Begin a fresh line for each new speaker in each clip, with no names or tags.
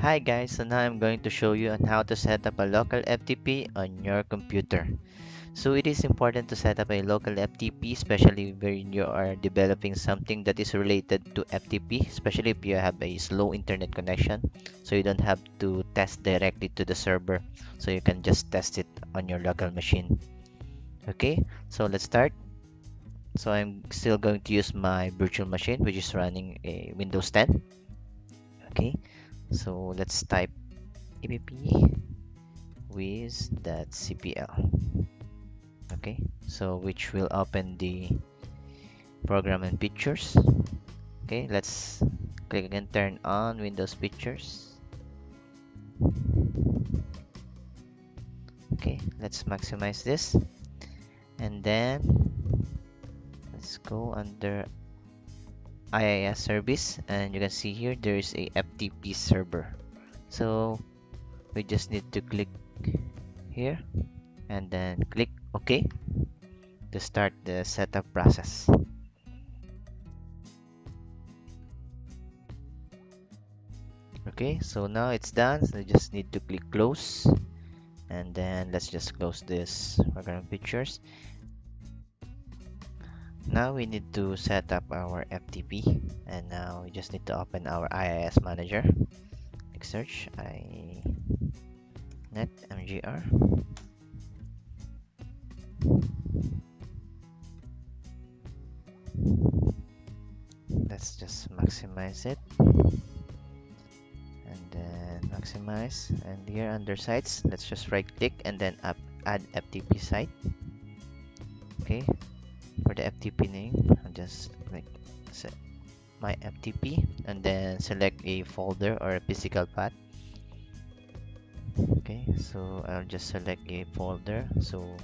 Hi guys, so now I'm going to show you on how to set up a local FTP on your computer. So it is important to set up a local FTP, especially when you are developing something that is related to FTP, especially if you have a slow internet connection. So you don't have to test directly to the server, so you can just test it on your local machine. Okay, so let's start. So I'm still going to use my virtual machine, which is running a Windows 10. Okay, so let's type epp wiz.cpl okay so which will open the program and features. Okay let's click again turn on windows features. Okay let's maximize this. And then let's go under IIS service and you can see here there is a FTP server. So we just need to click here and then click OK to start the setup process. Okay so now it's done. So you just need to click close and then let's just close this program pictures now we need to set up our FTP and now we just need to open our IIS manager. Click search i net mgr let's just maximize it. And then maximize. And here under sites let's just right click and then up, add FTP site. Okay for the FTP name. I'll just click set my FTP and then select a folder or a physical path. Okay so I'll just select a folder. So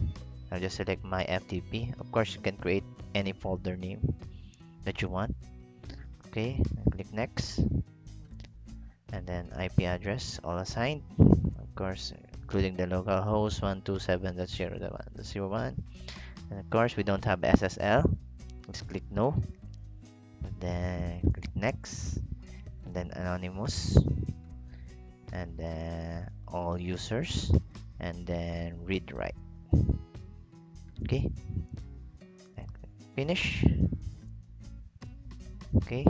I'll just select my FTP of course you can create any folder name that you want. Okay click next. And then IP address all assigned. Of course including the local host 127.0.1 and of course we don't have SSL let's click no. And then click next. And then anonymous. And then all users. And then read write. Okay. Finish. Okay.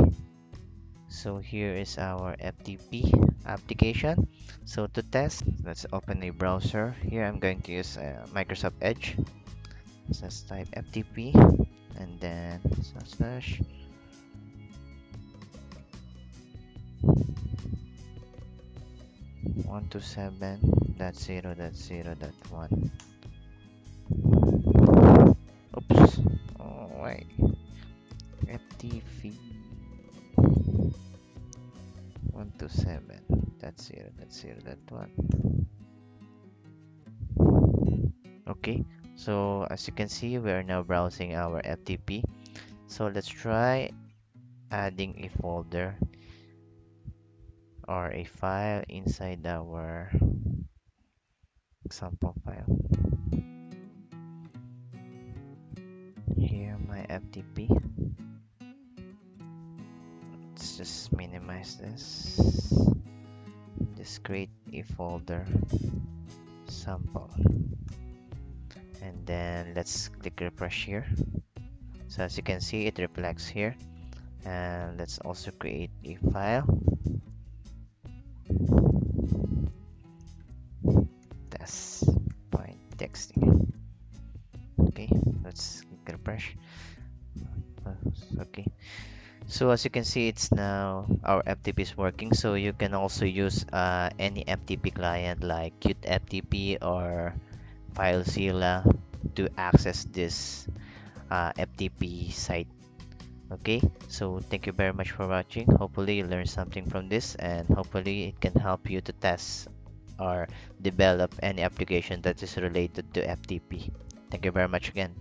So here is our FTP application. So to test let's open a browser. Here I'm going to use uh, Microsoft Edge let's type ftp and then slash one two seven dot zero dot zero dot one. Oops. Oh wait. Ftp one two seven dot zero dot zero dot one. Okay so as you can see we are now browsing our FTP so let's try adding a folder or a file inside our example file. Here my FTP let's just minimize this. Just create a folder sample and then let's click refresh here. So as you can see it reflects here. And let's also create a file. Test point okay let's click refresh. Okay. So as you can see it's now our FTP is working. So you can also use uh, any FTP client like CuteFTP or FileZilla to access this uh, FTP site. Okay? So thank you very much for watching. Hopefully you learned something from this and hopefully it can help you to test or develop any application that is related to FTP thank you very much again